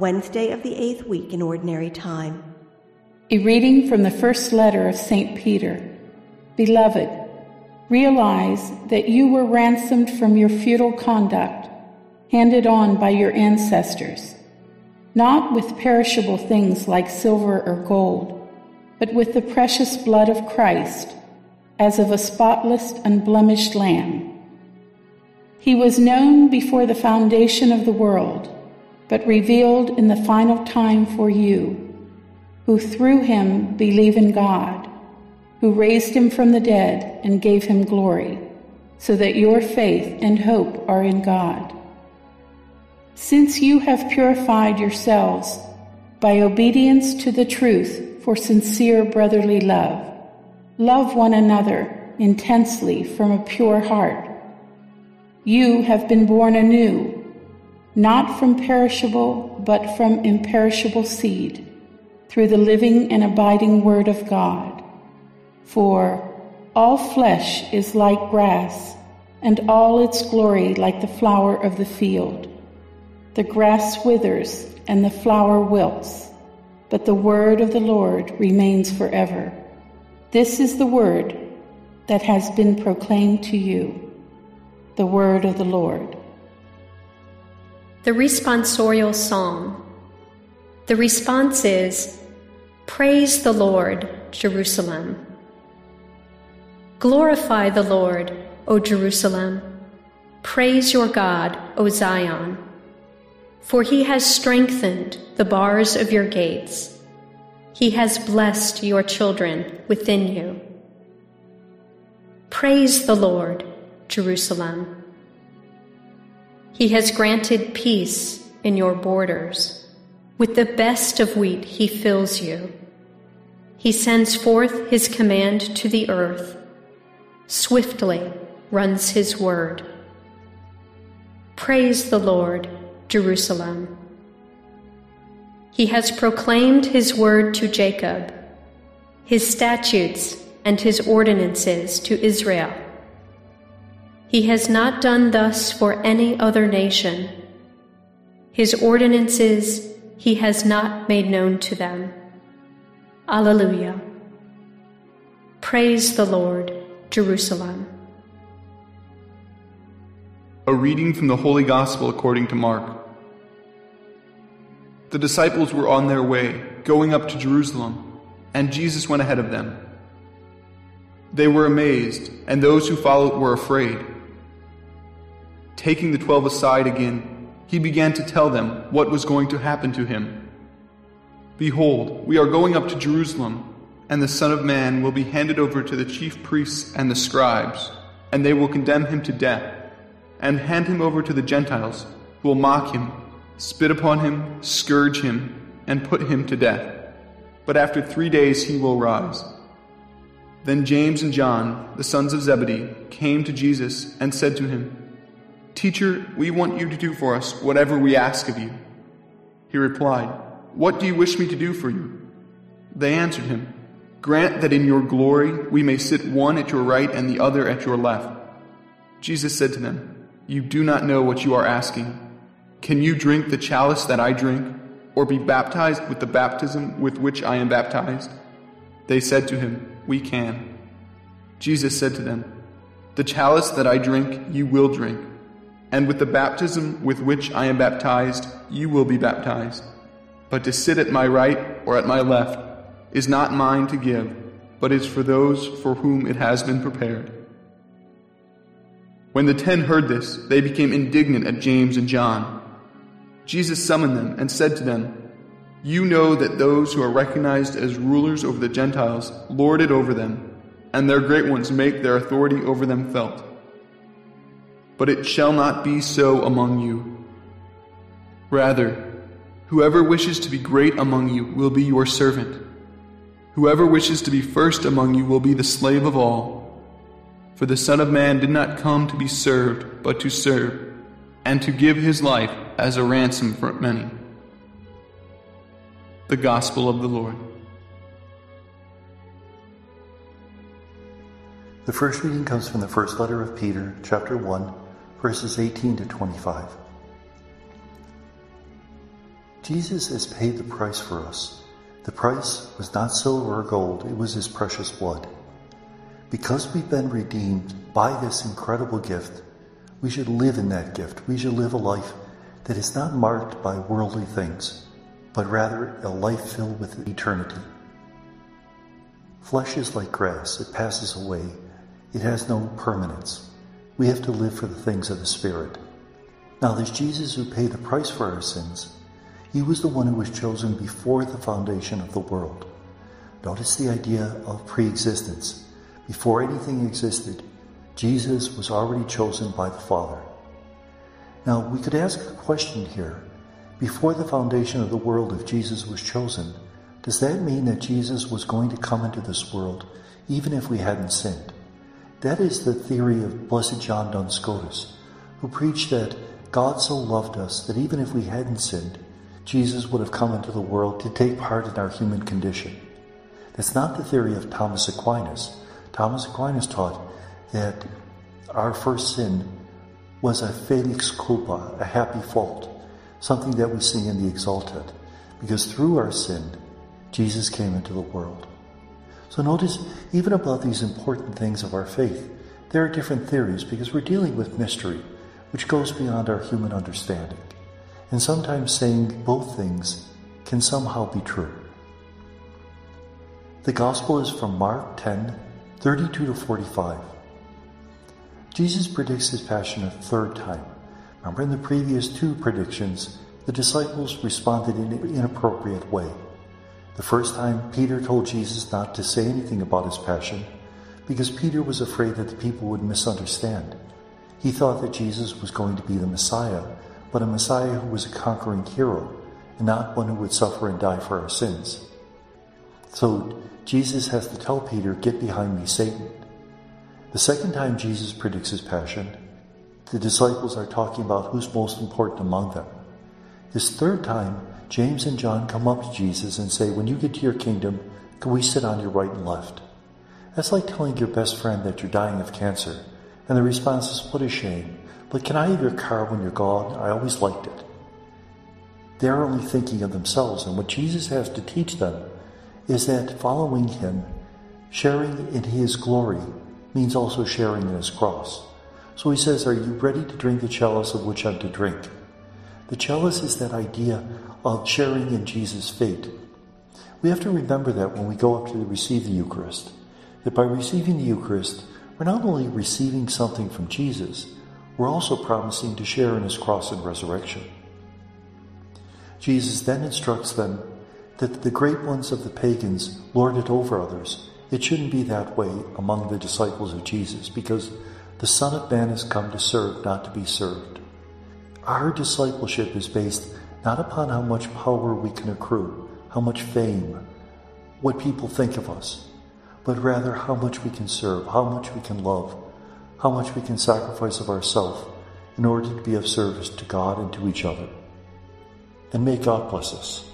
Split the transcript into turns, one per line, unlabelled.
Wednesday of the eighth week in Ordinary Time.
A reading from the first letter of St. Peter. Beloved, realize that you were ransomed from your futile conduct, handed on by your ancestors, not with perishable things like silver or gold, but with the precious blood of Christ, as of a spotless, unblemished lamb. He was known before the foundation of the world, but revealed in the final time for you who through him believe in God, who raised him from the dead and gave him glory, so that your faith and hope are in God. Since you have purified yourselves by obedience to the truth for sincere brotherly love, love one another intensely from a pure heart. You have been born anew, not from perishable, but from imperishable seed through the living and abiding Word of God. For all flesh is like grass, and all its glory like the flower of the field. The grass withers and the flower wilts, but the word of the Lord remains forever. This is the word that has been proclaimed to you, the word of the Lord.
The responsorial psalm. The response is, Praise the Lord, Jerusalem. Glorify the Lord, O Jerusalem. Praise your God, O Zion. For he has strengthened the bars of your gates. He has blessed your children within you. Praise the Lord, Jerusalem. He has granted peace in your borders. With the best of wheat he fills you. He sends forth his command to the earth. Swiftly runs his word. Praise the Lord, Jerusalem. He has proclaimed his word to Jacob, his statutes and his ordinances to Israel. He has not done thus for any other nation. His ordinances he has not made known to them. Alleluia. Praise the Lord, Jerusalem.
A reading from the Holy Gospel according to Mark. The disciples were on their way, going up to Jerusalem, and Jesus went ahead of them. They were amazed, and those who followed were afraid. Taking the twelve aside again, he began to tell them what was going to happen to him. Behold, we are going up to Jerusalem, and the Son of Man will be handed over to the chief priests and the scribes, and they will condemn him to death, and hand him over to the Gentiles, who will mock him, spit upon him, scourge him, and put him to death. But after three days he will rise. Then James and John, the sons of Zebedee, came to Jesus and said to him, Teacher, we want you to do for us whatever we ask of you. He replied, what do you wish me to do for you? They answered him, Grant that in your glory we may sit one at your right and the other at your left. Jesus said to them, You do not know what you are asking. Can you drink the chalice that I drink, or be baptized with the baptism with which I am baptized? They said to him, We can. Jesus said to them, The chalice that I drink you will drink, and with the baptism with which I am baptized you will be baptized. But to sit at my right or at my left is not mine to give, but is for those for whom it has been prepared. When the ten heard this, they became indignant at James and John. Jesus summoned them and said to them, You know that those who are recognized as rulers over the Gentiles lord it over them, and their great ones make their authority over them felt. But it shall not be so among you. Rather, Whoever wishes to be great among you will be your servant. Whoever wishes to be first among you will be the slave of all. For the Son of Man did not come to be served, but to serve, and to give his life as a ransom for many. The Gospel of the Lord.
The first reading comes from the first letter of Peter, chapter 1, verses 18 to 25. Jesus has paid the price for us. The price was not silver or gold, it was his precious blood. Because we've been redeemed by this incredible gift, we should live in that gift. We should live a life that is not marked by worldly things, but rather a life filled with eternity. Flesh is like grass, it passes away, it has no permanence. We have to live for the things of the Spirit. Now, there's Jesus who paid the price for our sins. He was the one who was chosen before the foundation of the world. Notice the idea of pre existence. Before anything existed, Jesus was already chosen by the Father. Now, we could ask a question here. Before the foundation of the world, if Jesus was chosen, does that mean that Jesus was going to come into this world even if we hadn't sinned? That is the theory of Blessed John Duns Scotus, who preached that God so loved us that even if we hadn't sinned, Jesus would have come into the world to take part in our human condition. That's not the theory of Thomas Aquinas. Thomas Aquinas taught that our first sin was a felix culpa, a happy fault, something that we see in the Exsultet, because through our sin, Jesus came into the world. So notice, even about these important things of our faith, there are different theories because we're dealing with mystery, which goes beyond our human understanding. And sometimes saying both things can somehow be true. The Gospel is from Mark 10 32 to 45. Jesus predicts his passion a third time. Remember, in the previous two predictions, the disciples responded in an inappropriate way. The first time, Peter told Jesus not to say anything about his passion because Peter was afraid that the people would misunderstand. He thought that Jesus was going to be the Messiah, but a Messiah who was a conquering hero and not one who would suffer and die for our sins. So Jesus has to tell Peter, Get behind me, Satan. The second time Jesus predicts his passion, the disciples are talking about who's most important among them. This third time, James and John come up to Jesus and say, When you get to your kingdom, can we sit on your right and left? That's like telling your best friend that you're dying of cancer, and the response is, What a shame. But can I have your car when you're gone? I always liked it. They're only thinking of themselves, and what Jesus has to teach them is that following him, sharing in his glory, means also sharing in his cross. So he says, Are you ready to drink the chalice of which I'm to drink? The chalice is that idea of sharing in Jesus' fate. We have to remember that when we go up to receive the Eucharist, that by receiving the Eucharist, we're not only receiving something from Jesus, we're also promising to share in his cross and resurrection. Jesus then instructs them that the great ones of the pagans lord it over others. It shouldn't be that way among the disciples of Jesus because the Son of Man has come to serve, not to be served. Our discipleship is based not upon how much power we can accrue, how much fame, what people think of us, but rather how much we can serve, how much we can love, how much we can sacrifice of ourselves in order to be of service to God and to each other. And may God bless us.